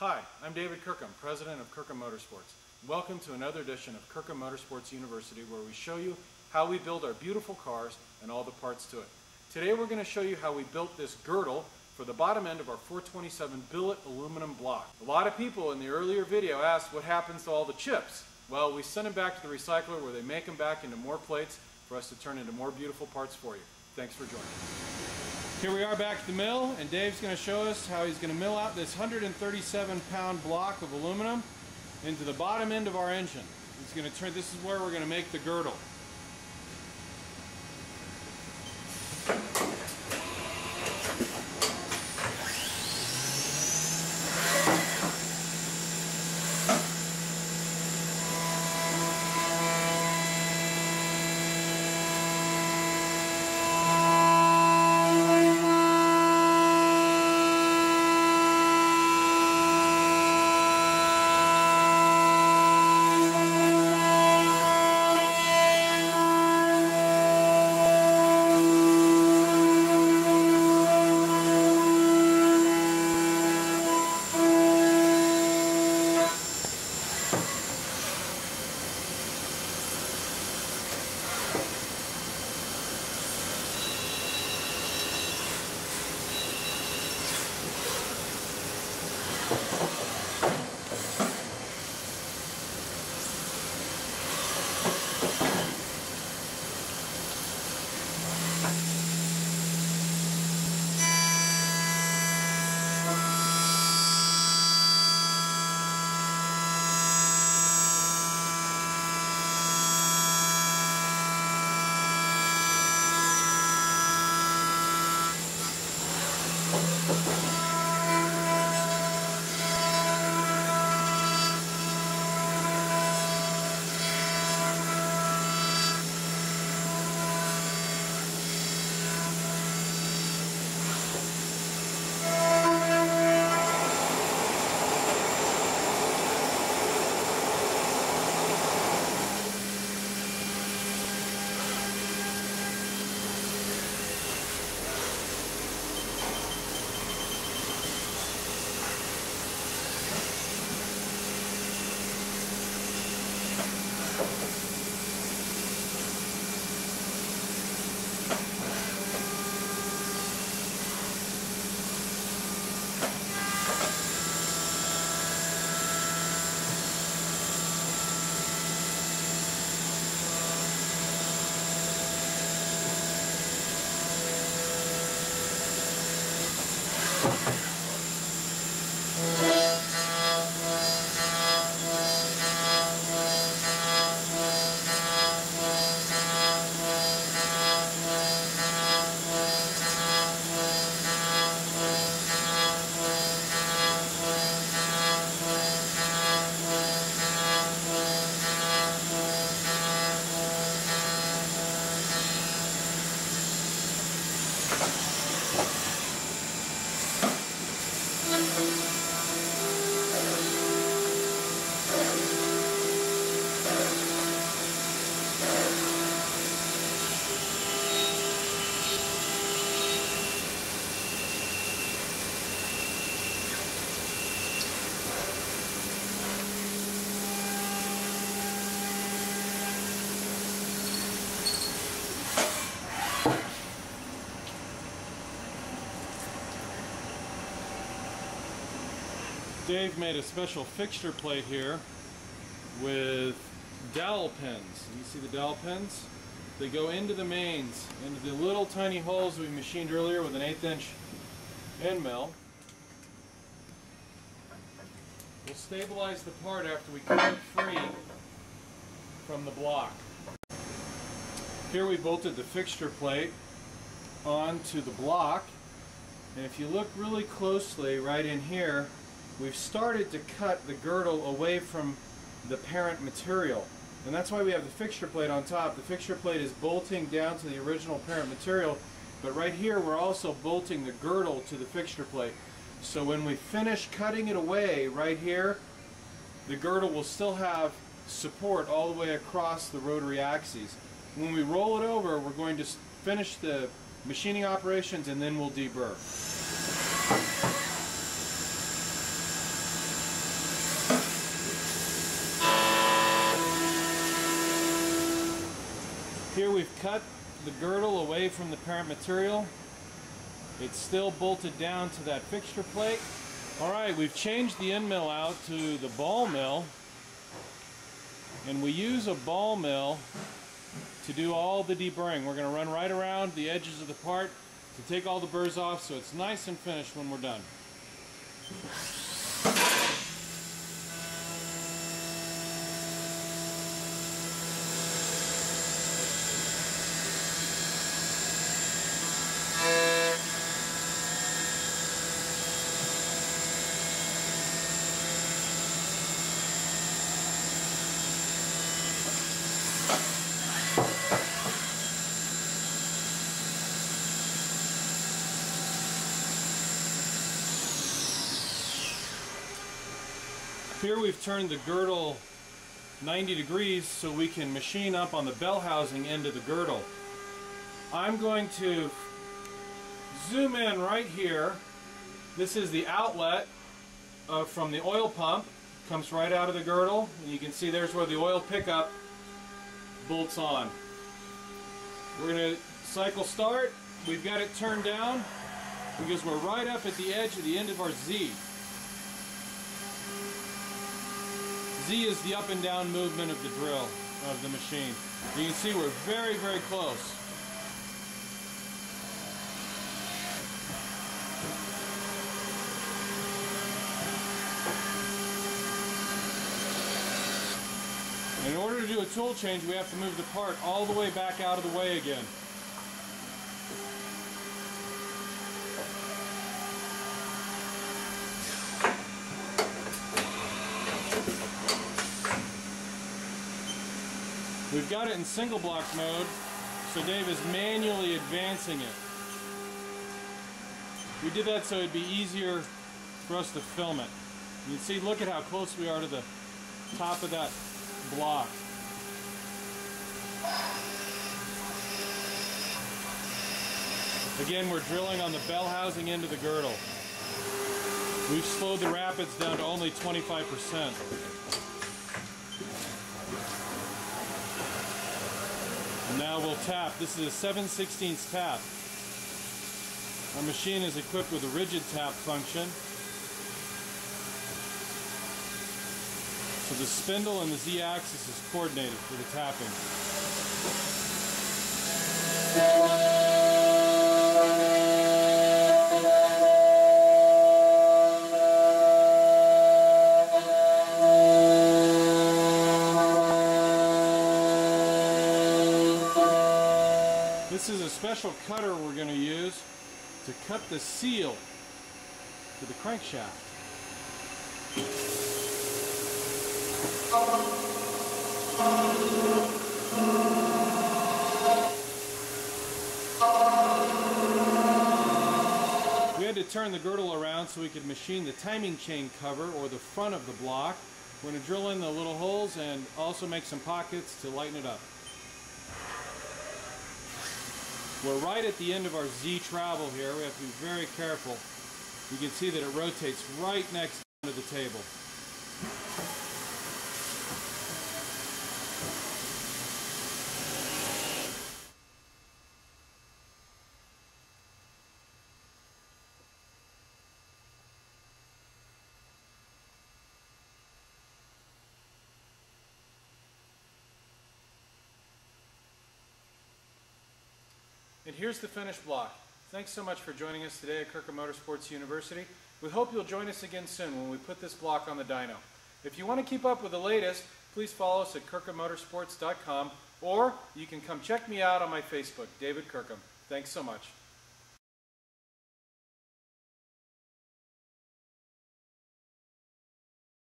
Hi, I'm David Kirkham, President of Kirkham Motorsports. Welcome to another edition of Kirkham Motorsports University where we show you how we build our beautiful cars and all the parts to it. Today we're going to show you how we built this girdle for the bottom end of our 427 billet aluminum block. A lot of people in the earlier video asked what happens to all the chips. Well, we send them back to the recycler where they make them back into more plates for us to turn into more beautiful parts for you. Thanks for joining us. Here we are back at the mill, and Dave's going to show us how he's going to mill out this 137 pound block of aluminum into the bottom end of our engine. He's going to turn, this is where we're going to make the girdle. Música Dave made a special fixture plate here with dowel pins. You see the dowel pins? They go into the mains, into the little tiny holes we machined earlier with an eighth inch end mill. We'll stabilize the part after we cut it free from the block. Here we bolted the fixture plate onto the block and if you look really closely right in here we've started to cut the girdle away from the parent material. And that's why we have the fixture plate on top. The fixture plate is bolting down to the original parent material, but right here we're also bolting the girdle to the fixture plate. So when we finish cutting it away right here, the girdle will still have support all the way across the rotary axes. When we roll it over, we're going to finish the machining operations and then we'll deburr. Here we've cut the girdle away from the parent material. It's still bolted down to that fixture plate. All right, we've changed the end mill out to the ball mill. And we use a ball mill to do all the deburring. We're going to run right around the edges of the part to take all the burrs off so it's nice and finished when we're done. Here we've turned the girdle 90 degrees so we can machine up on the bell housing end of the girdle. I'm going to zoom in right here. This is the outlet uh, from the oil pump. Comes right out of the girdle. And you can see there's where the oil pickup bolts on. We're going to cycle start. We've got it turned down because we're right up at the edge of the end of our Z. Z is the up and down movement of the drill, of the machine. You can see we're very, very close. In order to do a tool change, we have to move the part all the way back out of the way again. We've got it in single block mode, so Dave is manually advancing it. We did that so it'd be easier for us to film it. You can see, look at how close we are to the top of that block. Again, we're drilling on the bell housing into the girdle. We've slowed the rapids down to only 25%. Now we'll tap. This is a 7 16 tap. Our machine is equipped with a rigid tap function. So the spindle and the Z-axis is coordinated for the tapping. This is a special cutter we're going to use to cut the seal to the crankshaft. We had to turn the girdle around so we could machine the timing chain cover or the front of the block. We're going to drill in the little holes and also make some pockets to lighten it up. We're right at the end of our Z travel here. We have to be very careful. You can see that it rotates right next to the table. Here's the finished block. Thanks so much for joining us today at Kirkham Motorsports University. We hope you'll join us again soon when we put this block on the dyno. If you want to keep up with the latest, please follow us at kirkhammotorsports.com or you can come check me out on my Facebook, David Kirkham. Thanks so much.